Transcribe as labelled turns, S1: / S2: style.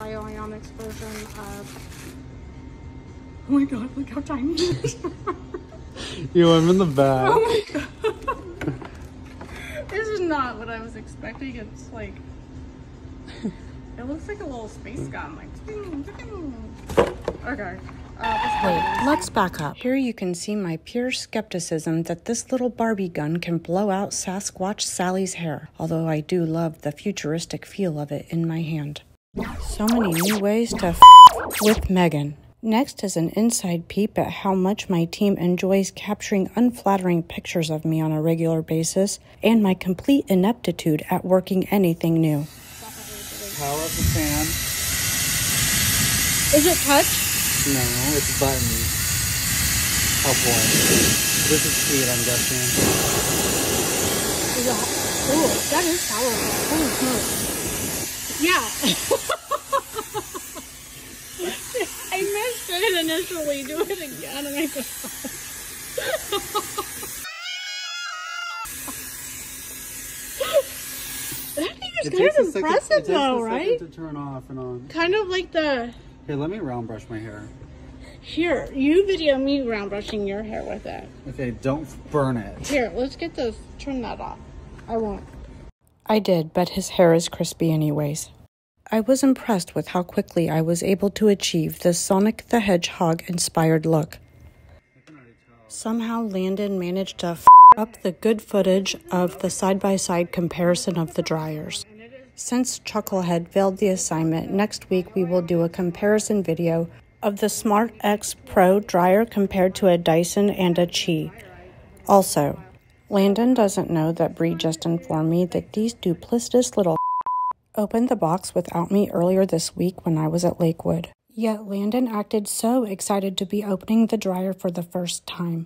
S1: Bio Ionic's version of. Oh my god, look how tiny it is.
S2: You, I'm in the back.
S1: oh my god. this is not what I was expecting. It's like. It looks like a little space gun. Like. Okay. Uh,
S3: Wait, let's back up. Here you can see my pure skepticism that this little Barbie gun can blow out Sasquatch Sally's hair, although I do love the futuristic feel of it in my hand. So many new ways to f with Megan. Next is an inside peep at how much my team enjoys capturing unflattering pictures of me on a regular basis and my complete ineptitude at working anything new.
S2: Power up the fan.
S1: Is it touch?
S2: No, it's button. Oh boy. This is speed, I'm guessing.
S1: Is it, oh, that is powerful. Holy smokes. Yeah. I missed it initially. Do it again. And I that thing is
S2: It
S1: kind of impressive
S2: takes
S1: though,
S2: second
S1: right?
S2: to turn off and on.
S1: Kind of like the
S2: Here, let me round brush my hair.
S1: here. You video me round brushing your hair with it.
S2: Okay, don't burn it.
S1: Here, let's get this. Turn that off. I won't.
S3: I did, but his hair is crispy anyways. I was impressed with how quickly I was able to achieve the Sonic the Hedgehog inspired look. Somehow Landon managed to f up the good footage of the side by side comparison of the dryers. Since Chucklehead failed the assignment, next week we will do a comparison video of the Smart X Pro dryer compared to a Dyson and a CHI. Also, Landon doesn't know that Bree just informed me that these duplicitous little opened the box without me earlier this week when I was at Lakewood. Yet Landon acted so excited to be opening the dryer for the first time.